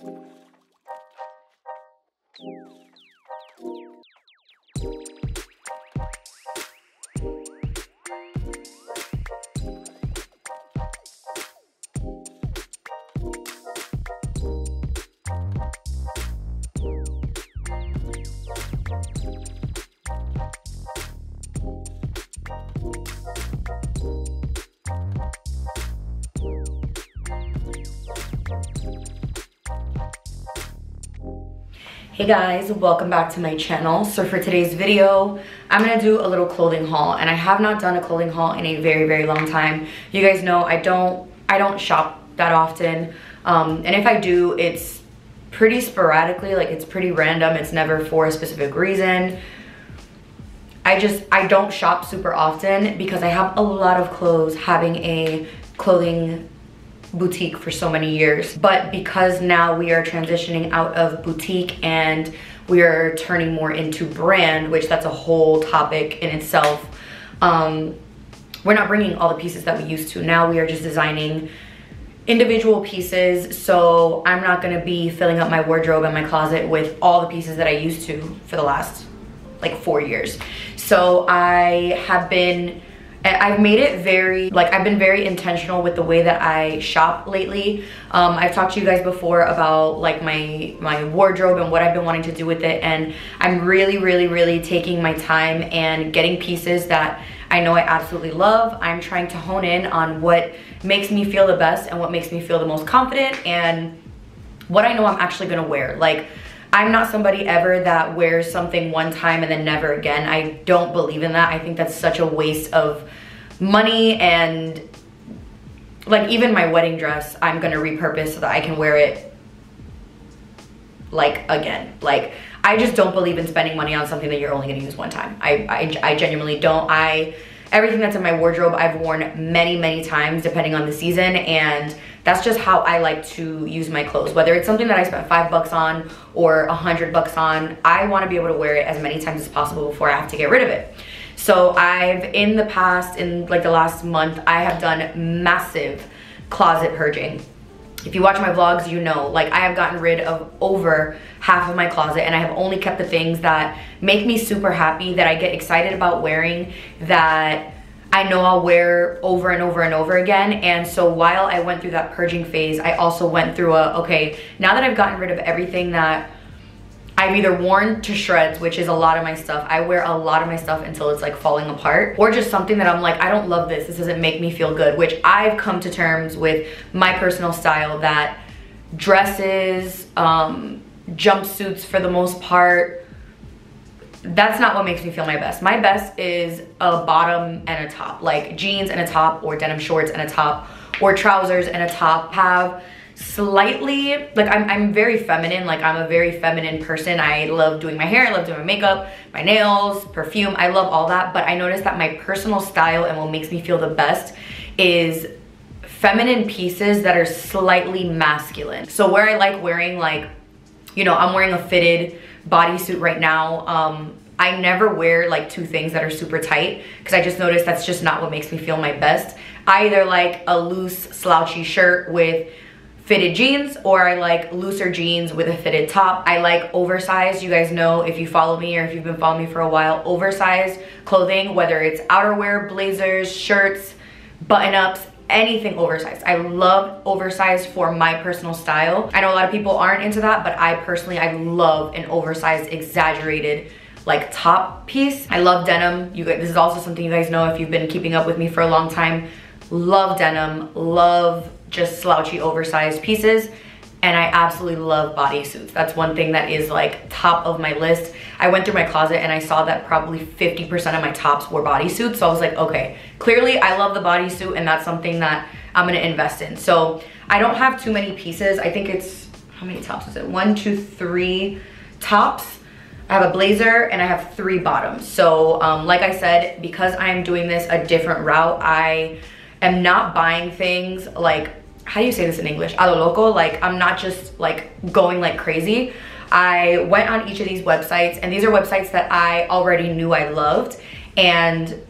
Thank you. Hey guys, welcome back to my channel. So for today's video, I'm gonna do a little clothing haul and I have not done a clothing haul in a very, very long time. You guys know I don't, I don't shop that often. Um, and if I do, it's pretty sporadically, like it's pretty random. It's never for a specific reason. I just, I don't shop super often because I have a lot of clothes having a clothing boutique for so many years. But because now we are transitioning out of boutique and we are turning more into brand, which that's a whole topic in itself, um, we're not bringing all the pieces that we used to. Now we are just designing individual pieces. So I'm not gonna be filling up my wardrobe and my closet with all the pieces that I used to for the last like four years. So I have been I've made it very, like I've been very intentional with the way that I shop lately. Um, I've talked to you guys before about like my, my wardrobe and what I've been wanting to do with it. And I'm really, really, really taking my time and getting pieces that I know I absolutely love. I'm trying to hone in on what makes me feel the best and what makes me feel the most confident and what I know I'm actually gonna wear. Like, I'm not somebody ever that wears something one time and then never again. I don't believe in that. I think that's such a waste of money and like even my wedding dress, I'm gonna repurpose so that I can wear it like again. Like I just don't believe in spending money on something that you're only gonna use one time. I, I, I genuinely don't. I everything that's in my wardrobe I've worn many, many times depending on the season and that's just how I like to use my clothes. Whether it's something that I spent five bucks on or a hundred bucks on, I wanna be able to wear it as many times as possible before I have to get rid of it. So I've, in the past, in like the last month, I have done massive closet purging. If you watch my vlogs, you know, like I have gotten rid of over half of my closet and I have only kept the things that make me super happy, that I get excited about wearing, that I know I'll wear over and over and over again. And so while I went through that purging phase, I also went through a, okay, now that I've gotten rid of everything that I've either worn to shreds, which is a lot of my stuff. I wear a lot of my stuff until it's like falling apart or just something that I'm like, I don't love this. This doesn't make me feel good, which I've come to terms with my personal style that dresses, um, jumpsuits for the most part, that's not what makes me feel my best. My best is a bottom and a top, like jeans and a top or denim shorts and a top or trousers and a top. Have slightly, like I'm, I'm very feminine, like I'm a very feminine person. I love doing my hair, I love doing my makeup, my nails, perfume, I love all that. But I noticed that my personal style and what makes me feel the best is feminine pieces that are slightly masculine. So where I like wearing like, you know, I'm wearing a fitted bodysuit right now. Um, I never wear like two things that are super tight because I just noticed that's just not what makes me feel my best. I either like a loose slouchy shirt with fitted jeans or I like looser jeans with a fitted top. I like oversized. You guys know if you follow me or if you've been following me for a while, oversized clothing, whether it's outerwear, blazers, shirts, button-ups, anything oversized. I love oversized for my personal style. I know a lot of people aren't into that, but I personally, I love an oversized, exaggerated like top piece. I love denim. You guys, this is also something you guys know if you've been keeping up with me for a long time. Love denim, love just slouchy oversized pieces and I absolutely love bodysuits. That's one thing that is like top of my list. I went through my closet and I saw that probably 50% of my tops were bodysuits. So I was like, okay, clearly I love the bodysuit and that's something that I'm gonna invest in. So I don't have too many pieces. I think it's, how many tops is it? One, two, three tops. I have a blazer and I have three bottoms. So um, like I said, because I'm doing this a different route, I am not buying things like how do you say this in English? A lo loco, like I'm not just like going like crazy. I went on each of these websites and these are websites that I already knew I loved and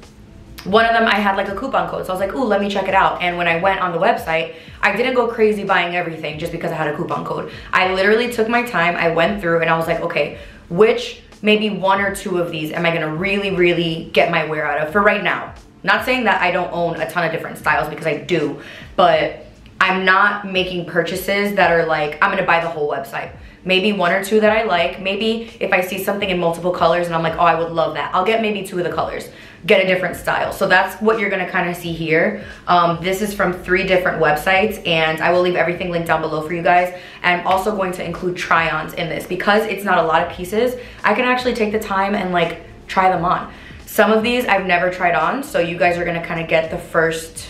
one of them I had like a coupon code. So I was like, ooh, let me check it out. And when I went on the website, I didn't go crazy buying everything just because I had a coupon code. I literally took my time, I went through and I was like, okay, which maybe one or two of these am I gonna really, really get my wear out of for right now. Not saying that I don't own a ton of different styles because I do, but I'm not making purchases that are like, I'm gonna buy the whole website. Maybe one or two that I like. Maybe if I see something in multiple colors and I'm like, oh, I would love that. I'll get maybe two of the colors, get a different style. So that's what you're gonna kind of see here. Um, this is from three different websites and I will leave everything linked down below for you guys. And I'm also going to include try-ons in this because it's not a lot of pieces. I can actually take the time and like try them on. Some of these I've never tried on, so you guys are gonna kind of get the first,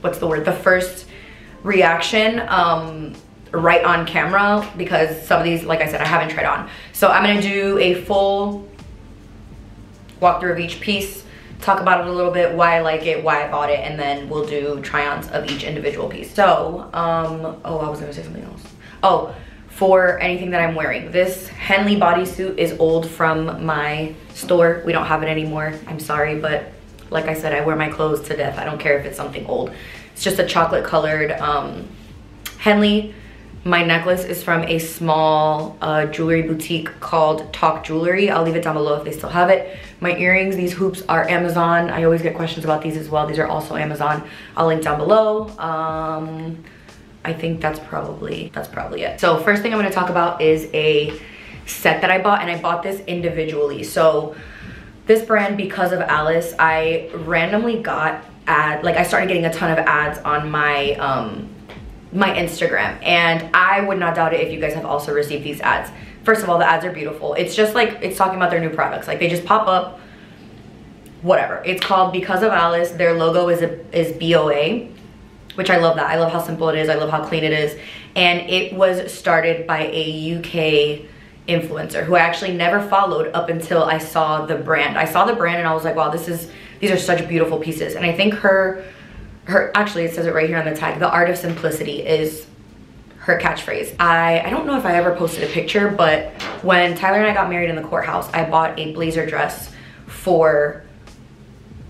what's the word? The first reaction um, right on camera because some of these, like I said, I haven't tried on. So I'm gonna do a full walkthrough of each piece, talk about it a little bit, why I like it, why I bought it, and then we'll do try-ons of each individual piece. So, um, oh, I was gonna say something else. Oh, for anything that I'm wearing. This Henley bodysuit is old from my store. We don't have it anymore. I'm sorry, but like I said, I wear my clothes to death. I don't care if it's something old. It's just a chocolate colored um, Henley. My necklace is from a small uh, jewelry boutique called Talk Jewelry. I'll leave it down below if they still have it. My earrings, these hoops are Amazon. I always get questions about these as well. These are also Amazon. I'll link down below. Um, I think that's probably, that's probably it. So first thing I'm gonna talk about is a set that I bought and I bought this individually. So this brand, because of Alice, I randomly got ad, like I started getting a ton of ads on my, um, my Instagram and I would not doubt it if you guys have also received these ads. First of all, the ads are beautiful. It's just like, it's talking about their new products. Like they just pop up, whatever. It's called Because of Alice. Their logo is, a, is BOA which I love that. I love how simple it is. I love how clean it is. And it was started by a UK influencer who I actually never followed up until I saw the brand. I saw the brand and I was like, wow, this is, these are such beautiful pieces. And I think her, her, actually it says it right here on the tag, the art of simplicity is her catchphrase. I, I don't know if I ever posted a picture, but when Tyler and I got married in the courthouse, I bought a blazer dress for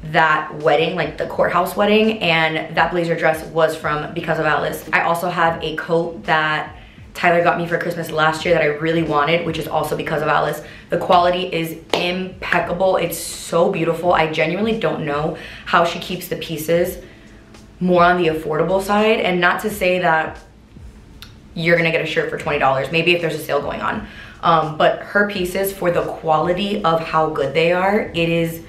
that wedding, like the courthouse wedding, and that blazer dress was from Because of Alice. I also have a coat that Tyler got me for Christmas last year that I really wanted, which is also because of Alice. The quality is impeccable. It's so beautiful. I genuinely don't know how she keeps the pieces more on the affordable side. And not to say that you're gonna get a shirt for $20, maybe if there's a sale going on. Um, but her pieces, for the quality of how good they are, it is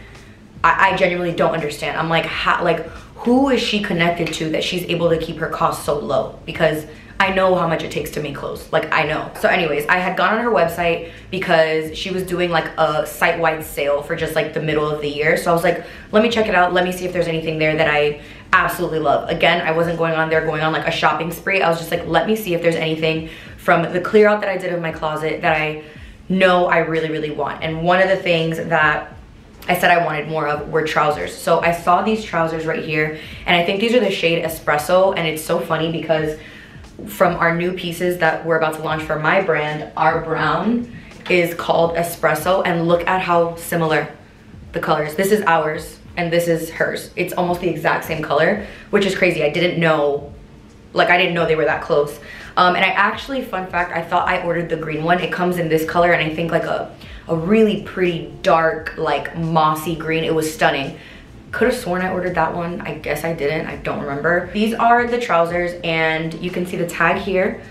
I, I genuinely don't understand. I'm like, how, like, who is she connected to that she's able to keep her costs so low? Because I know how much it takes to make clothes. Like I know. So anyways, I had gone on her website because she was doing like a site-wide sale for just like the middle of the year. So I was like, let me check it out. Let me see if there's anything there that I absolutely love. Again, I wasn't going on there going on like a shopping spree. I was just like, let me see if there's anything from the clear out that I did in my closet that I know I really, really want. And one of the things that I said I wanted more of were trousers. So I saw these trousers right here and I think these are the shade Espresso and it's so funny because from our new pieces that we're about to launch for my brand, our brown is called Espresso and look at how similar the colors. This is ours and this is hers. It's almost the exact same color, which is crazy. I didn't know, like I didn't know they were that close. Um, and I actually, fun fact, I thought I ordered the green one. It comes in this color and I think like a a really pretty dark, like mossy green. It was stunning. Could have sworn I ordered that one. I guess I didn't, I don't remember. These are the trousers and you can see the tag here.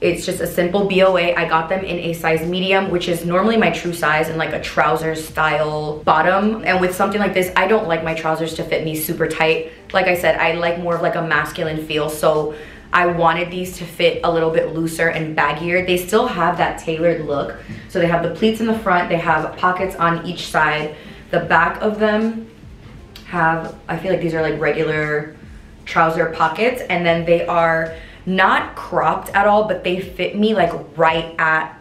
It's just a simple BOA. I got them in a size medium, which is normally my true size and like a trouser style bottom. And with something like this, I don't like my trousers to fit me super tight. Like I said, I like more of like a masculine feel. So I wanted these to fit a little bit looser and baggier. They still have that tailored look. So they have the pleats in the front, they have pockets on each side. The back of them have, I feel like these are like regular trouser pockets and then they are not cropped at all, but they fit me like right at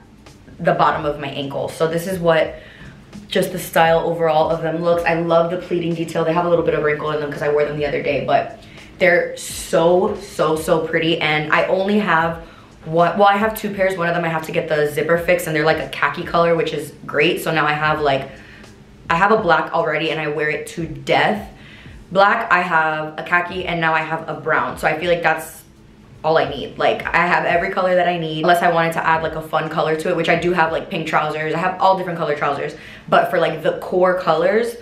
the bottom of my ankle. So this is what just the style overall of them looks. I love the pleating detail. They have a little bit of wrinkle in them because I wore them the other day, but they're so, so, so pretty. And I only have one, well, I have two pairs. One of them I have to get the zipper fix and they're like a khaki color, which is great. So now I have like I have a black already and I wear it to death. Black, I have a khaki and now I have a brown. So I feel like that's all I need. Like I have every color that I need unless I wanted to add like a fun color to it, which I do have like pink trousers. I have all different color trousers. But for like the core colors,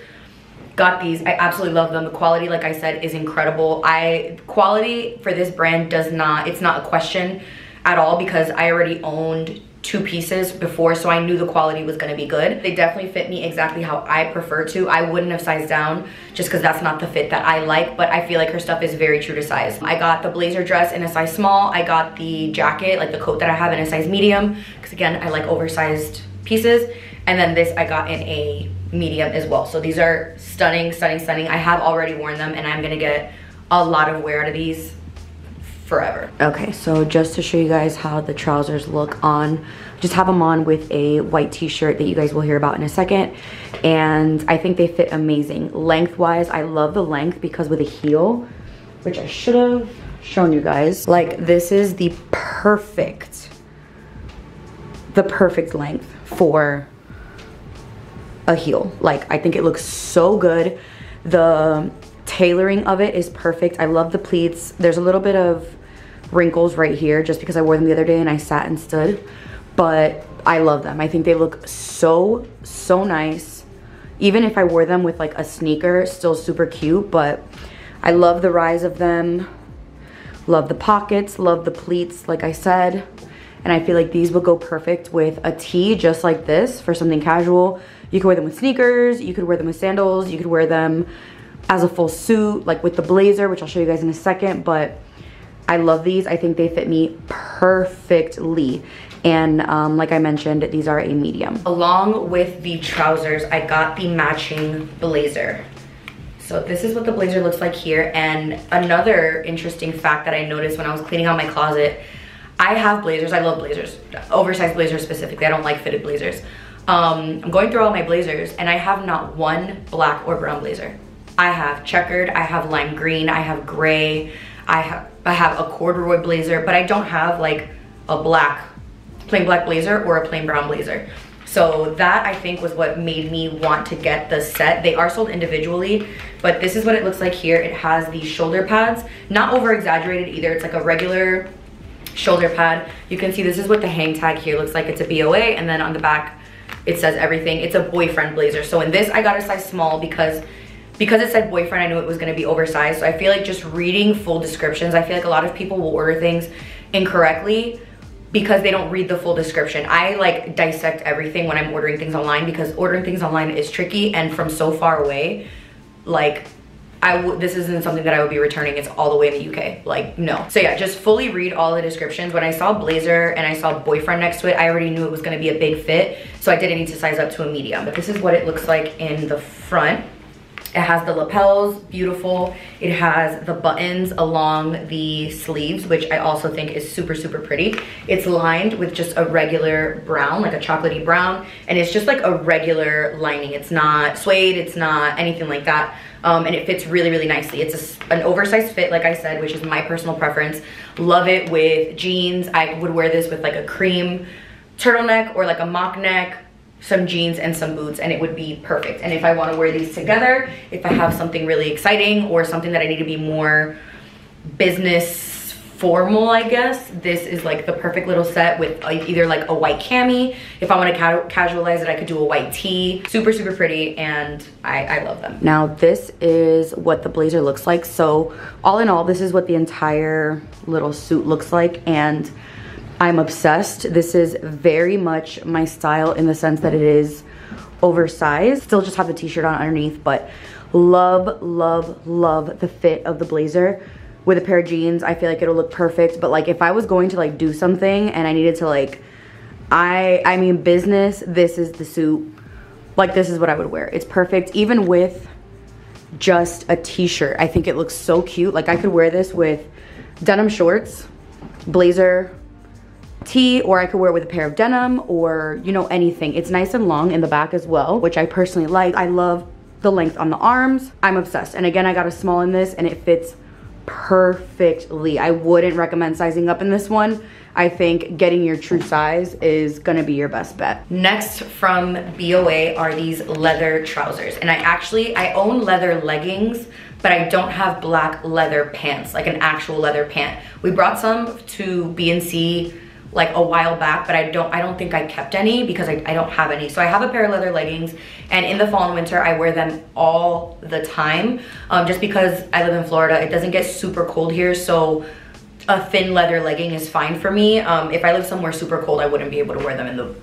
got these. I absolutely love them. The quality, like I said, is incredible. I quality for this brand does not, it's not a question at all because I already owned two pieces before so I knew the quality was gonna be good. They definitely fit me exactly how I prefer to. I wouldn't have sized down just because that's not the fit that I like but I feel like her stuff is very true to size. I got the blazer dress in a size small. I got the jacket, like the coat that I have in a size medium because again I like oversized pieces and then this I got in a medium as well. So these are stunning, stunning, stunning. I have already worn them and I'm gonna get a lot of wear out of these forever. Okay, so just to show you guys how the trousers look on, just have them on with a white t-shirt that you guys will hear about in a second. And I think they fit amazing. Lengthwise, I love the length because with a heel, which I should have shown you guys, like this is the perfect, the perfect length for a heel. Like I think it looks so good. The tailoring of it is perfect. I love the pleats. There's a little bit of wrinkles right here just because I wore them the other day and I sat and stood. But I love them. I think they look so, so nice. Even if I wore them with like a sneaker, still super cute. But I love the rise of them. Love the pockets, love the pleats, like I said. And I feel like these would go perfect with a tee just like this for something casual. You could wear them with sneakers, you could wear them with sandals, you could wear them as a full suit, like with the blazer, which I'll show you guys in a second, but I love these. I think they fit me perfectly. And um, like I mentioned, these are a medium. Along with the trousers, I got the matching blazer. So this is what the blazer looks like here. And another interesting fact that I noticed when I was cleaning out my closet, I have blazers, I love blazers, oversized blazers specifically. I don't like fitted blazers. Um, I'm going through all my blazers and I have not one black or brown blazer. I have checkered, I have lime green, I have gray, I have, I have a corduroy blazer, but I don't have like a black, plain black blazer or a plain brown blazer. So that I think was what made me want to get the set. They are sold individually, but this is what it looks like here. It has the shoulder pads, not over exaggerated either. It's like a regular shoulder pad. You can see this is what the hang tag here looks like. It's a BOA and then on the back it says everything. It's a boyfriend blazer. So in this I got a size small because because it said boyfriend, I knew it was gonna be oversized. So I feel like just reading full descriptions, I feel like a lot of people will order things incorrectly because they don't read the full description. I like dissect everything when I'm ordering things online because ordering things online is tricky and from so far away, like I w this isn't something that I would be returning. It's all the way in the UK. Like, no. So yeah, just fully read all the descriptions. When I saw blazer and I saw boyfriend next to it, I already knew it was gonna be a big fit. So I didn't need to size up to a medium. But this is what it looks like in the front. It has the lapels, beautiful. It has the buttons along the sleeves, which I also think is super, super pretty. It's lined with just a regular brown, like a chocolatey brown, and it's just like a regular lining. It's not suede, it's not anything like that. Um, and it fits really, really nicely. It's a, an oversized fit, like I said, which is my personal preference. Love it with jeans. I would wear this with like a cream turtleneck or like a mock neck some jeans and some boots and it would be perfect. And if I wanna wear these together, if I have something really exciting or something that I need to be more business formal, I guess, this is like the perfect little set with either like a white cami. If I wanna ca casualize it, I could do a white tee. Super, super pretty and I, I love them. Now this is what the blazer looks like. So all in all, this is what the entire little suit looks like. And I'm obsessed. This is very much my style in the sense that it is oversized. Still just have the t-shirt on underneath, but love, love, love the fit of the blazer. With a pair of jeans, I feel like it'll look perfect. But like if I was going to like do something and I needed to like, I, I mean business, this is the suit. Like this is what I would wear. It's perfect. Even with just a t-shirt, I think it looks so cute. Like I could wear this with denim shorts, blazer, tee or I could wear it with a pair of denim or you know anything. It's nice and long in the back as well, which I personally like. I love the length on the arms. I'm obsessed. And again, I got a small in this and it fits perfectly. I wouldn't recommend sizing up in this one. I think getting your true size is gonna be your best bet. Next from BOA are these leather trousers. And I actually, I own leather leggings, but I don't have black leather pants, like an actual leather pant. We brought some to BNC like a while back, but I don't I don't think I kept any because I, I don't have any. So I have a pair of leather leggings and in the fall and winter I wear them all the time um, just because I live in Florida. It doesn't get super cold here so a thin leather legging is fine for me. Um, if I live somewhere super cold, I wouldn't be able to wear them in the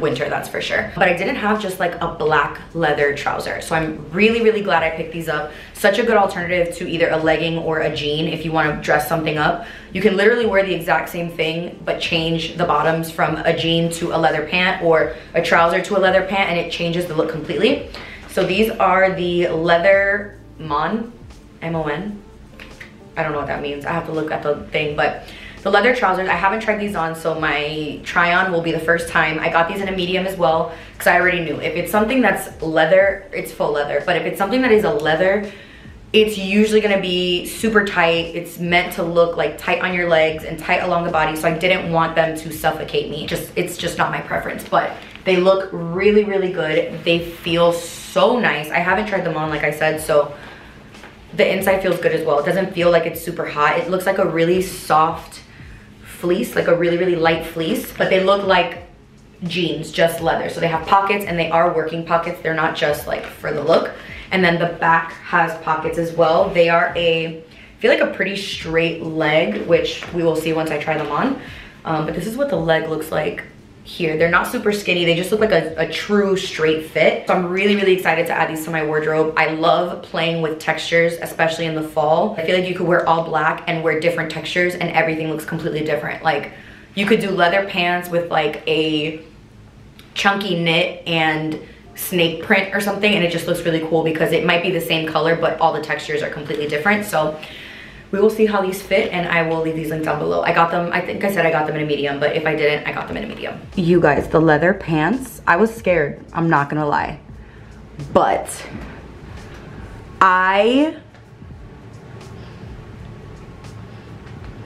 winter, that's for sure. But I didn't have just like a black leather trouser. So I'm really, really glad I picked these up. Such a good alternative to either a legging or a jean if you wanna dress something up. You can literally wear the exact same thing, but change the bottoms from a jean to a leather pant or a trouser to a leather pant and it changes the look completely. So these are the leather Mon, M-O-N. I don't know what that means. I have to look at the thing, but the leather trousers, I haven't tried these on, so my try on will be the first time. I got these in a medium as well, because I already knew. If it's something that's leather, it's full leather. But if it's something that is a leather, it's usually gonna be super tight. It's meant to look like tight on your legs and tight along the body, so I didn't want them to suffocate me. Just It's just not my preference, but they look really, really good. They feel so nice. I haven't tried them on, like I said, so the inside feels good as well. It doesn't feel like it's super hot. It looks like a really soft fleece, like a really, really light fleece, but they look like jeans, just leather. So they have pockets and they are working pockets. They're not just like for the look. And then the back has pockets as well. They are a, I feel like a pretty straight leg, which we will see once I try them on. Um, but this is what the leg looks like here. They're not super skinny. They just look like a, a, true straight fit. So I'm really, really excited to add these to my wardrobe. I love playing with textures, especially in the fall. I feel like you could wear all black and wear different textures and everything looks completely different. Like you could do leather pants with like a chunky knit and snake print or something and it just looks really cool because it might be the same color but all the textures are completely different. So we will see how these fit and I will leave these links down below. I got them, I think I said I got them in a medium, but if I didn't, I got them in a medium. You guys, the leather pants, I was scared, I'm not gonna lie. But I,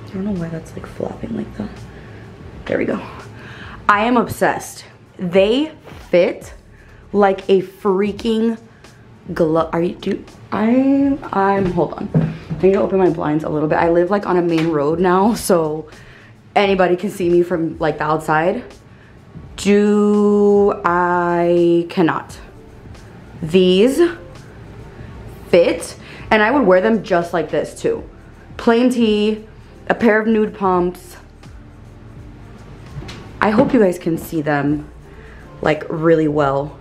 I don't know why that's like flopping like that. There we go. I am obsessed. They fit like a freaking glove. Are you, do, I'm, I'm, hold on. I need to open my blinds a little bit. I live like on a main road now, so anybody can see me from like the outside. Do I cannot. These fit, and I would wear them just like this too. Plain tee, a pair of nude pumps. I hope you guys can see them like really well.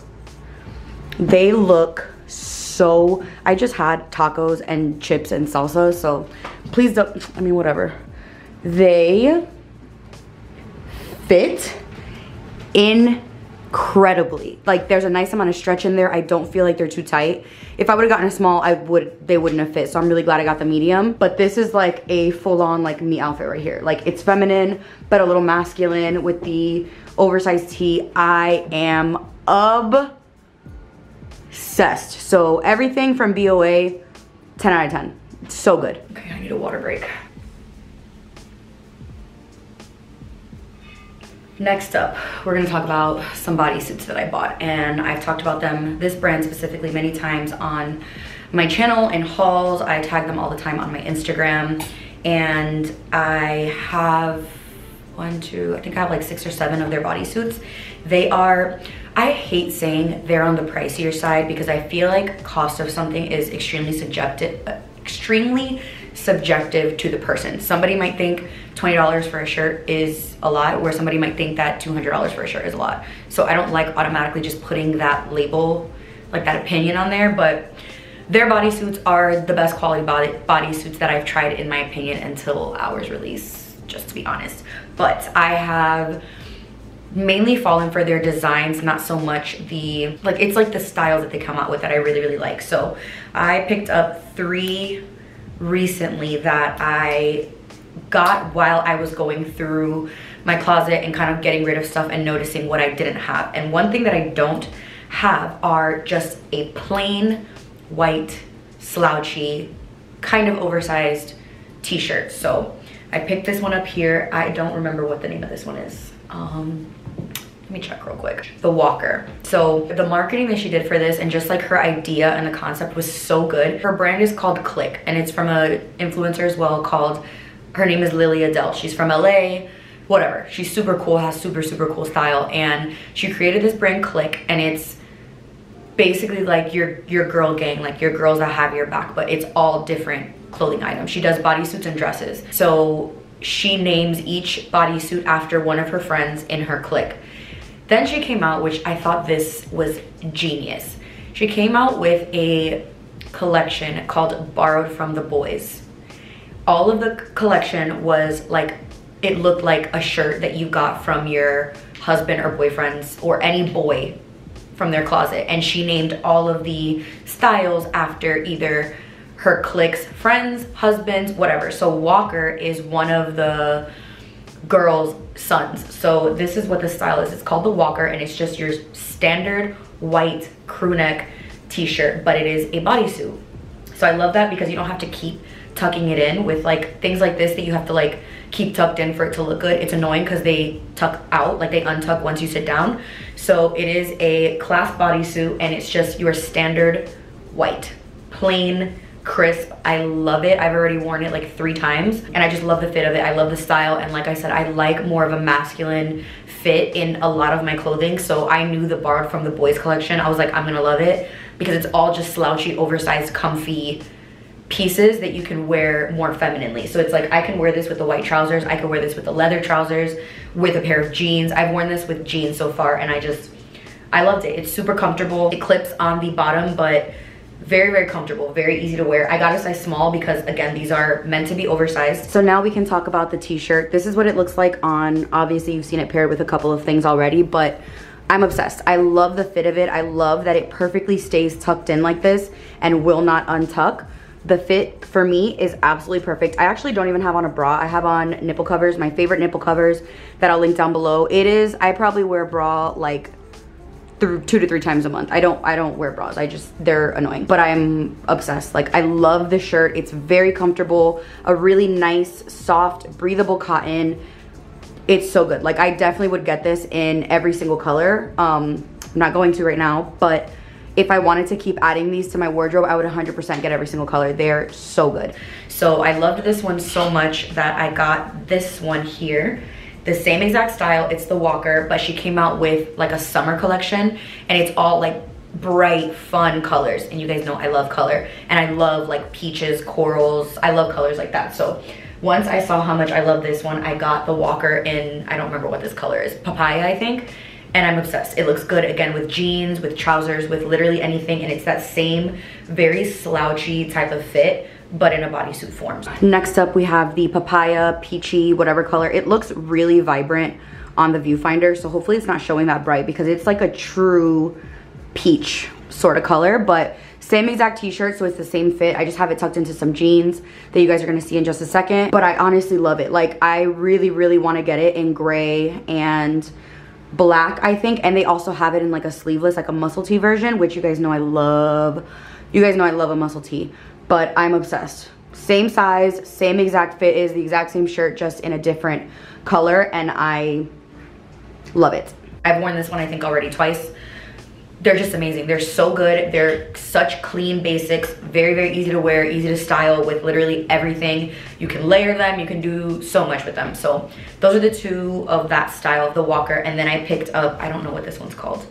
They look so, I just had tacos and chips and salsa, so please don't, I mean, whatever. They fit incredibly. Like there's a nice amount of stretch in there. I don't feel like they're too tight. If I would have gotten a small, I would, they wouldn't have fit. So I'm really glad I got the medium. But this is like a full on like me outfit right here. Like it's feminine, but a little masculine with the oversized tee. I am ob obsessed. So everything from BOA, 10 out of 10. It's so good. Okay, I need a water break. Next up, we're gonna talk about some bodysuits that I bought and I've talked about them, this brand specifically many times on my channel and hauls. I tag them all the time on my Instagram and I have one, two, I think I have like six or seven of their bodysuits. They are, I hate saying they're on the pricier side because I feel like cost of something is extremely subjective, extremely subjective to the person. Somebody might think $20 for a shirt is a lot, where somebody might think that $200 for a shirt is a lot. So I don't like automatically just putting that label, like that opinion on there, but their bodysuits are the best quality body bodysuits that I've tried in my opinion until ours release, just to be honest. But I have mainly fallen for their designs not so much the like it's like the styles that they come out with that i really really like so i picked up three recently that i got while i was going through my closet and kind of getting rid of stuff and noticing what i didn't have and one thing that i don't have are just a plain white slouchy kind of oversized t-shirt so I picked this one up here. I don't remember what the name of this one is. Um, let me check real quick. The Walker. So the marketing that she did for this and just like her idea and the concept was so good. Her brand is called Clyque and it's from a influencer as well called, her name is Lily Adele. She's from LA, whatever. She's super cool, has super, super cool style. And she created this brand Clyque and it's basically like your your girl gang, like your girls that have your back, but it's all different clothing items. She does bodysuits and dresses. So she names each bodysuit after one of her friends in her clique. Then she came out, which I thought this was genius. She came out with a collection called Borrowed from the Boys. All of the collection was like, it looked like a shirt that you got from your husband or boyfriend's or any boy from their closet. And she named all of the styles after either her clique's friends, husbands, whatever. So Walker is one of the girls' sons. So this is what the style is. It's called the Walker and it's just your standard white crew neck t-shirt, but it is a bodysuit. So I love that because you don't have to keep tucking it in with like things like this that you have to like keep tucked in for it to look good. It's annoying because they tuck out, like they untuck once you sit down. So it is a class bodysuit and it's just your standard white, plain crisp. I love it. I've already worn it like three times and I just love the fit of it. I love the style and like I said, I like more of a masculine fit in a lot of my clothing. So I knew the borrowed from the boys collection. I was like, I'm gonna love it because it's all just slouchy, oversized, comfy pieces that you can wear more femininely. So it's like I can wear this with the white trousers. I can wear this with the leather trousers, with a pair of jeans. I've worn this with jeans so far and I just, I loved it. It's super comfortable. It clips on the bottom, but very very comfortable very easy to wear. I got a size small because again these are meant to be oversized. So now we can talk about the t-shirt. This is what it looks like on obviously you've seen it paired with a couple of things already but i'm obsessed. I love the fit of it. I love that it perfectly stays tucked in like this and will not untuck. The fit for me is absolutely perfect. I actually don't even have on a bra. I have on nipple covers my favorite nipple covers that i'll link down below. It is i probably wear a bra like through two to three times a month. I don't I don't wear bras. I just they're annoying. But I'm obsessed. Like I love the shirt. It's very comfortable. A really nice, soft, breathable cotton. It's so good. Like I definitely would get this in every single color. Um I'm not going to right now, but if I wanted to keep adding these to my wardrobe, I would 100% get every single color. They're so good. So I loved this one so much that I got this one here the same exact style. It's the walker but she came out with like a summer collection and it's all like bright fun colors. And you guys know i love color and i love like peaches corals. I love colors like that. So once i saw how much i love this one i got the walker in i don't remember what this color is papaya i think. And i'm obsessed. It looks good again with jeans with trousers with literally anything and it's that same very slouchy type of fit but in a bodysuit form. Next up, we have the papaya, peachy, whatever color. It looks really vibrant on the viewfinder, so hopefully it's not showing that bright because it's like a true peach sort of color, but same exact t-shirt, so it's the same fit. I just have it tucked into some jeans that you guys are gonna see in just a second, but I honestly love it. Like, I really, really wanna get it in gray and black, I think, and they also have it in like a sleeveless, like a muscle tee version, which you guys know I love. You guys know I love a muscle tee but I'm obsessed. Same size, same exact fit is the exact same shirt, just in a different color, and I love it. I've worn this one, I think, already twice. They're just amazing. They're so good. They're such clean basics, very, very easy to wear, easy to style with literally everything. You can layer them, you can do so much with them. So those are the two of that style the Walker. And then I picked up, I don't know what this one's called.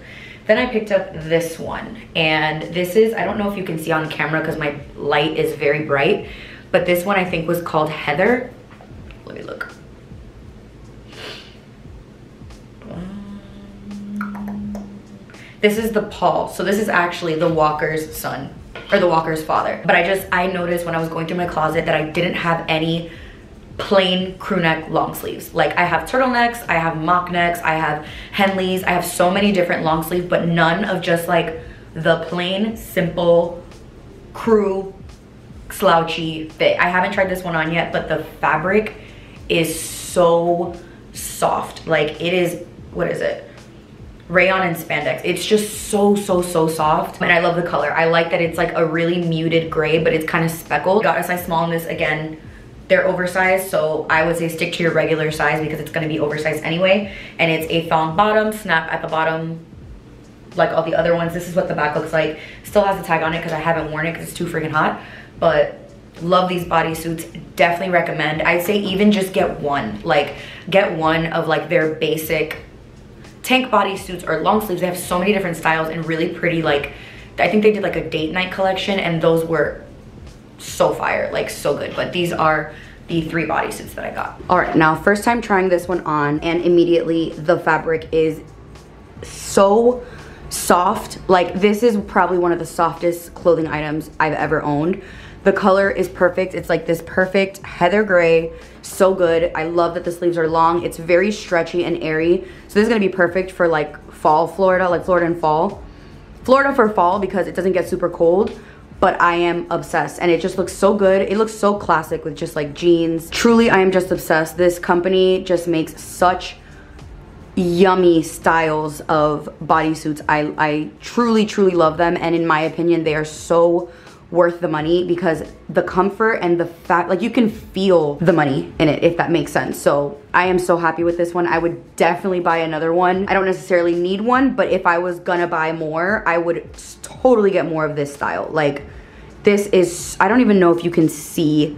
Then I picked up this one and this is, I don't know if you can see on camera because my light is very bright, but this one I think was called Heather. Let me look. This is the Paul. So this is actually the Walker's son or the Walker's father. But I just, I noticed when I was going through my closet that I didn't have any plain crew neck long sleeves. Like I have turtlenecks, I have mock necks, I have Henleys, I have so many different long sleeves, but none of just like the plain, simple crew slouchy fit. I haven't tried this one on yet, but the fabric is so soft. Like it is, what is it? rayon and spandex it's just so so so soft and i love the color i like that it's like a really muted gray but it's kind of speckled got a size small in this again they're oversized, so I would say stick to your regular size because it's gonna be oversized anyway. And it's a thong bottom, snap at the bottom, like all the other ones. This is what the back looks like. Still has a tag on it because I haven't worn it because it's too freaking hot. But love these bodysuits. Definitely recommend. I'd say even just get one. Like get one of like their basic tank bodysuits or long sleeves. They have so many different styles and really pretty like, I think they did like a date night collection and those were so fire, like so good. But these are the three bodysuits that I got. All right, now first time trying this one on and immediately the fabric is so soft. Like this is probably one of the softest clothing items I've ever owned. The color is perfect. It's like this perfect heather gray. So good. I love that the sleeves are long. It's very stretchy and airy. So this is gonna be perfect for like fall Florida, like Florida in fall. Florida for fall because it doesn't get super cold but I am obsessed and it just looks so good. It looks so classic with just like jeans. Truly, I am just obsessed. This company just makes such yummy styles of bodysuits. I, I truly, truly love them. And in my opinion, they are so worth the money because the comfort and the fact like you can feel the money in it if that makes sense. So i am so happy with this one. I would definitely buy another one. I don't necessarily need one but if i was gonna buy more i would totally get more of this style. Like this is i don't even know if you can see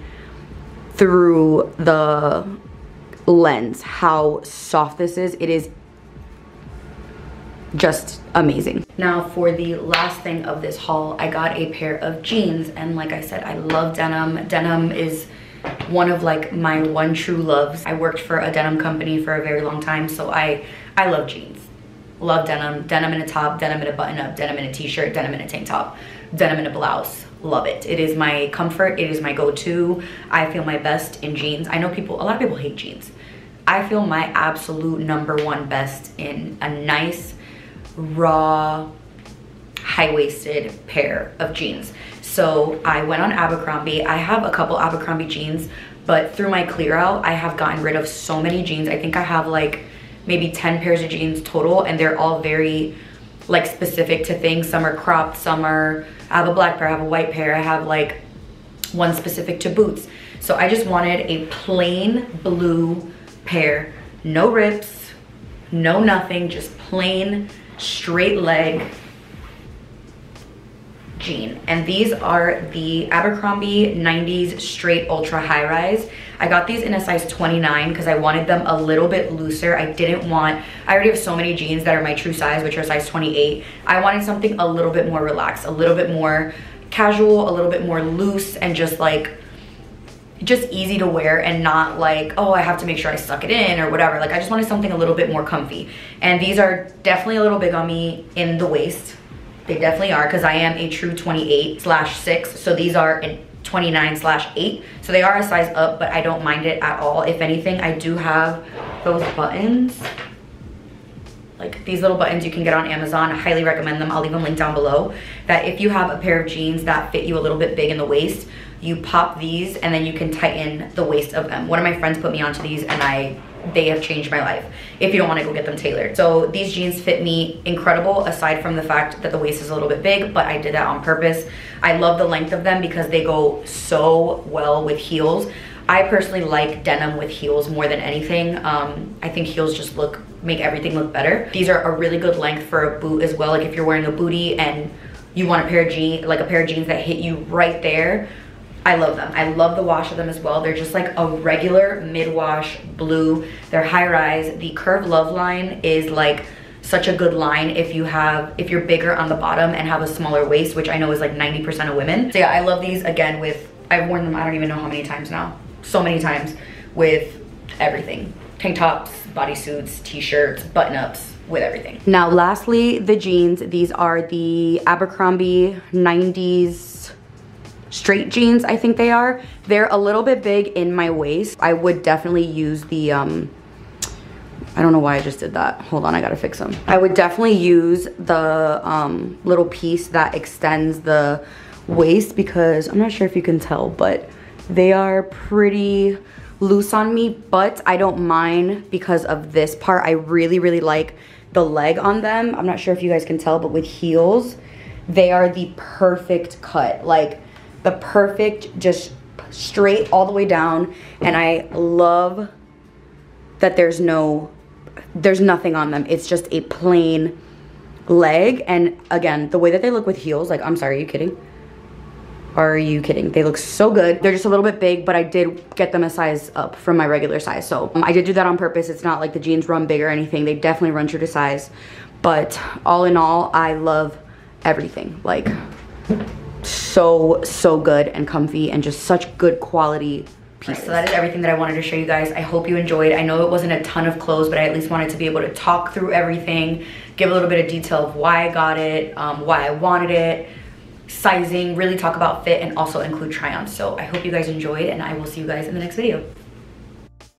through the lens how soft this is. It is just amazing. Now for the last thing of this haul, I got a pair of jeans and like I said, I love denim. Denim is one of like my one true loves. I worked for a denim company for a very long time, so I, I love jeans. Love denim, denim in a top, denim in a button up, denim in a t-shirt, denim in a tank top, denim in a blouse. Love it. It is my comfort, it is my go-to. I feel my best in jeans. I know people, a lot of people hate jeans. I feel my absolute number one best in a nice, raw, high-waisted pair of jeans. So I went on Abercrombie. I have a couple Abercrombie jeans, but through my clear out, I have gotten rid of so many jeans. I think I have like maybe 10 pairs of jeans total and they're all very like specific to things. Some are cropped, some are, I have a black pair, I have a white pair, I have like one specific to boots. So I just wanted a plain blue pair, no rips, no nothing, just plain straight leg jean. And these are the Abercrombie 90s straight ultra high rise. I got these in a size 29 because I wanted them a little bit looser. I didn't want, I already have so many jeans that are my true size, which are size 28. I wanted something a little bit more relaxed, a little bit more casual, a little bit more loose and just like, just easy to wear and not like, oh, I have to make sure I suck it in or whatever. Like I just wanted something a little bit more comfy. And these are definitely a little big on me in the waist. They definitely are because I am a true 28 slash 6. So these are in 29 slash 8. So they are a size up, but I don't mind it at all. If anything, I do have those buttons. Like these little buttons you can get on Amazon. I highly recommend them. I'll leave them linked down below. That if you have a pair of jeans that fit you a little bit big in the waist, you pop these and then you can tighten the waist of them. One of my friends put me onto these and I they have changed my life if you don't want to go get them tailored. So these jeans fit me incredible aside from the fact that the waist is a little bit big, but I did that on purpose. I love the length of them because they go so well with heels. I personally like denim with heels more than anything. Um, I think heels just look, make everything look better. These are a really good length for a boot as well. Like if you're wearing a booty and you want a pair of jeans, like a pair of jeans that hit you right there, I love them. I love the wash of them as well. They're just like a regular mid-wash blue. They're high rise. The Curve Love line is like such a good line if you have, if you're bigger on the bottom and have a smaller waist, which I know is like 90% of women. So yeah, I love these again with, I've worn them, I don't even know how many times now. So many times with everything. Tank tops, bodysuits, t-shirts, button-ups, with everything. Now lastly, the jeans. These are the Abercrombie 90s straight jeans, I think they are. They're a little bit big in my waist. I would definitely use the, um, I don't know why I just did that. Hold on, I gotta fix them. I would definitely use the um, little piece that extends the waist because I'm not sure if you can tell, but they are pretty loose on me, but I don't mind because of this part. I really, really like the leg on them. I'm not sure if you guys can tell, but with heels, they are the perfect cut. Like the perfect just straight all the way down and I love that there's no there's nothing on them. It's just a plain leg and again, the way that they look with heels, like I'm sorry, are you kidding? Are you kidding? They look so good. They're just a little bit big, but I did get them a size up from my regular size. So um, I did do that on purpose. It's not like the jeans run big or anything. They definitely run true to size. But all in all, I love everything. Like so, so good and comfy and just such good quality pieces. So that is everything that I wanted to show you guys. I hope you enjoyed. I know it wasn't a ton of clothes, but I at least wanted to be able to talk through everything, give a little bit of detail of why I got it, um, why I wanted it, sizing, really talk about fit and also include try on. So I hope you guys enjoyed and I will see you guys in the next video.